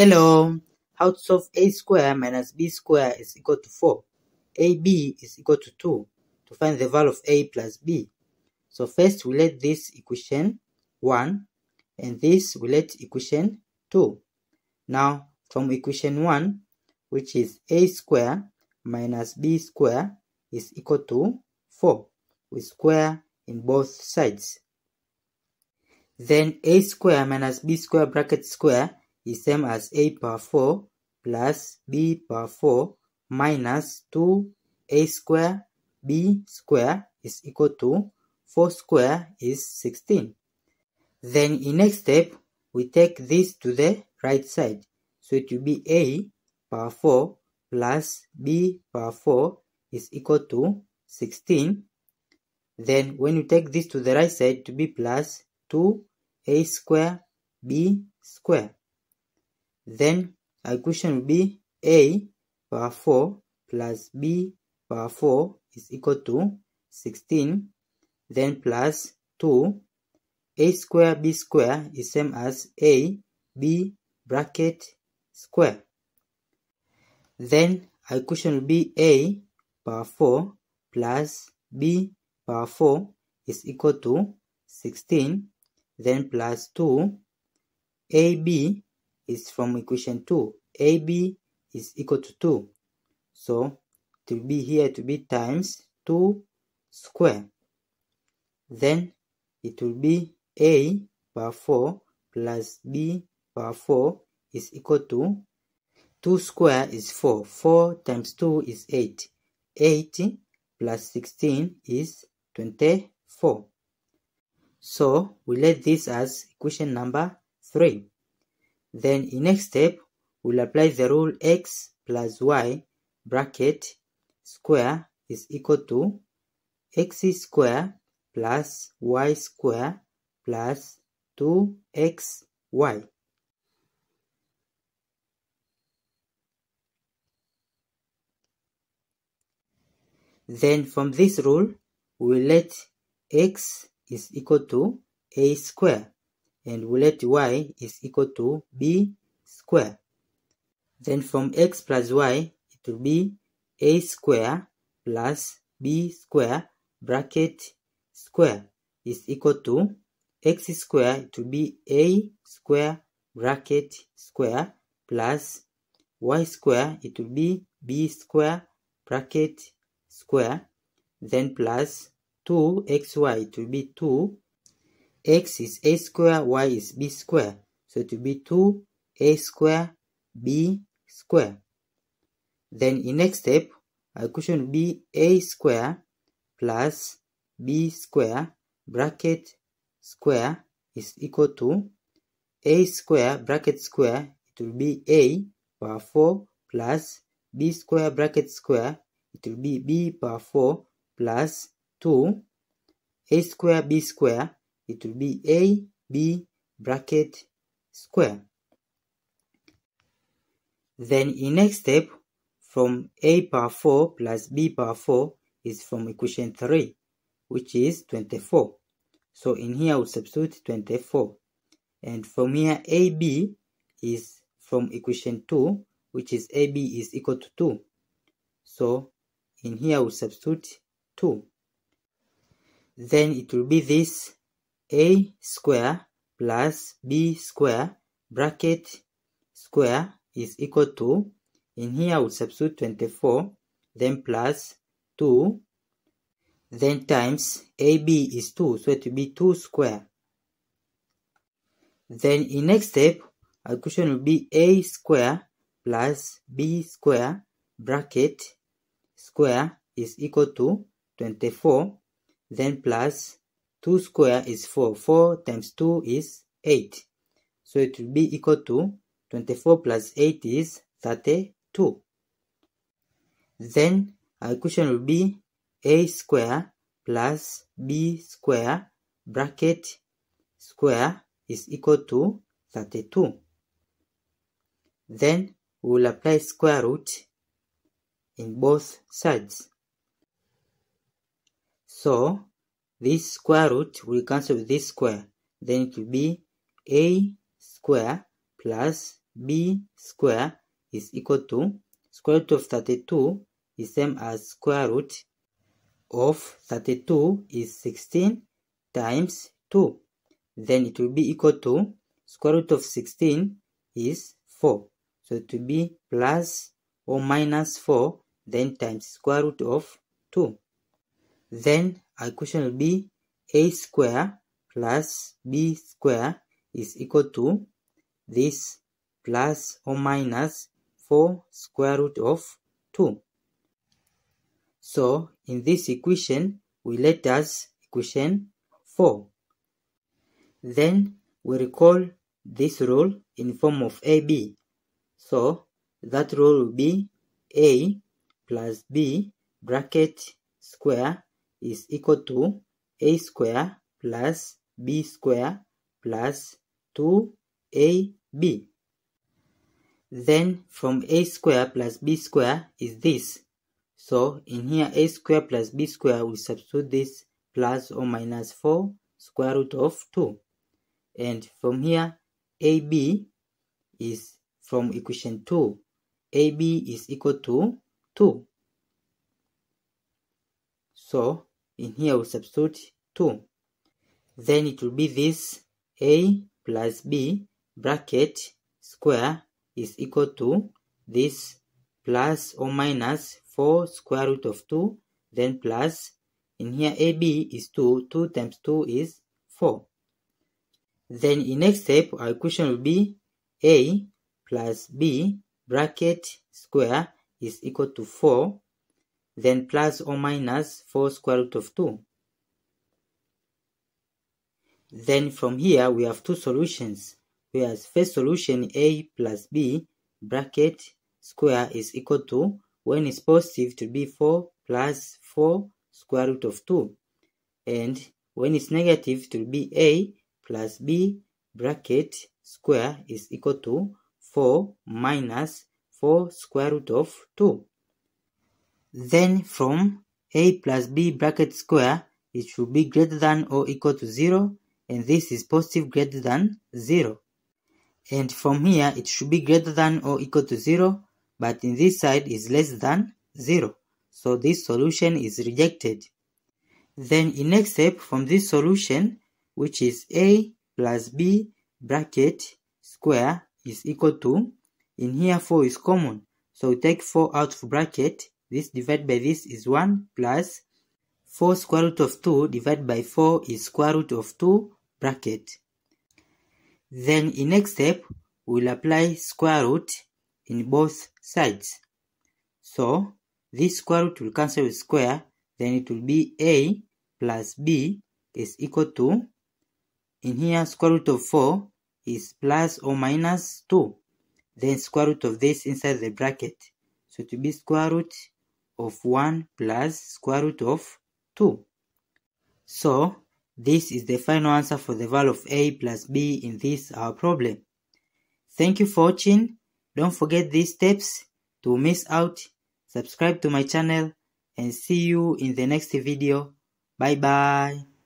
Hello, how to solve a square minus b square is equal to 4. ab is equal to 2 to find the value of a plus b. So first we let this equation 1 and this we let equation 2. Now from equation 1 which is a square minus b square is equal to 4 with square in both sides. Then a square minus b square bracket square is same as a power 4 plus b power 4 minus 2a square b square is equal to 4 square is 16. Then in next step, we take this to the right side. So it will be a power 4 plus b power 4 is equal to 16. Then when you take this to the right side to be plus 2a square b square. Then equation be a power 4 plus b power 4 is equal to 16. Then plus 2 a square b square is same as a b bracket square. Then equation be a power 4 plus b power 4 is equal to 16. Then plus 2 ab is from equation 2. AB is equal to 2. So it will be here to be times 2 square. Then it will be A power 4 plus B power 4 is equal to 2 square is 4. 4 times 2 is 8. 8 plus 16 is 24. So we let this as equation number 3. Then in next step, we'll apply the rule x plus y bracket square is equal to x square plus y square plus 2xy. Then from this rule, we let x is equal to a square and we let y is equal to b square. Then from x plus y, it will be a square plus b square bracket square is equal to x square to be a square bracket square plus y square it will be b square bracket square then plus 2xy to be 2 x is a square, y is b square. So it will be 2a square b square. Then in next step, equation will be a square plus b square bracket square is equal to a square bracket square. It will be a power 4 plus b square bracket square. It will be b power 4 plus 2 a square b square it will be a b bracket square. Then in next step, from a power 4 plus b power 4 is from equation 3, which is 24. So in here we substitute 24. And from here ab is from equation 2, which is ab is equal to 2. So in here we substitute 2. Then it will be this a square plus b square bracket square is equal to, in here we substitute 24, then plus 2, then times ab is 2, so it will be 2 square. Then in next step, our equation will be a square plus b square bracket square is equal to 24, then plus 2 square is 4. 4 times 2 is 8. So it will be equal to 24 plus 8 is 32. Then our equation will be a square plus b square bracket square is equal to 32. Then we will apply square root in both sides. So this square root will cancel with this square. Then it will be a square plus b square is equal to square root of 32 is same as square root of 32 is 16 times 2. Then it will be equal to square root of 16 is 4. So it will be plus or minus 4 then times square root of 2. Then equation will be a square plus b square is equal to this plus or minus 4 square root of 2. So in this equation, we let us equation 4. Then we recall this rule in form of AB. So that rule will be A plus B bracket square is equal to A square plus B square plus 2AB. Then from A square plus B square is this. So in here A square plus B square we substitute this plus or minus 4 square root of 2. And from here AB is from equation 2. AB is equal to 2. So in here we substitute 2. Then it will be this A plus B bracket square is equal to this plus or minus 4 square root of 2 then plus in here AB is 2 2 times 2 is 4 then in next step our equation will be A plus B bracket square is equal to 4 then plus or minus 4 square root of 2 then from here we have two solutions whereas first solution a plus b bracket square is equal to when it's positive to be 4 plus 4 square root of 2 and when it's negative to be a plus b bracket square is equal to 4 minus 4 square root of 2 then from a plus b bracket square it should be greater than or equal to 0 and this is positive greater than 0 and from here it should be greater than or equal to 0 but in this side is less than 0 so this solution is rejected. Then in next step from this solution which is a plus b bracket square is equal to in here 4 is common. So take 4 out of bracket this divided by this is 1 plus 4 square root of 2 divided by 4 is square root of 2 bracket then in next step, we'll apply square root in both sides. So this square root will cancel with square, then it will be a plus b is equal to, in here square root of 4 is plus or minus 2. Then square root of this inside the bracket. So to be square root of 1 plus square root of 2. So this is the final answer for the value of a plus b in this our problem. Thank you for watching. Don't forget these steps to miss out. Subscribe to my channel and see you in the next video. Bye bye.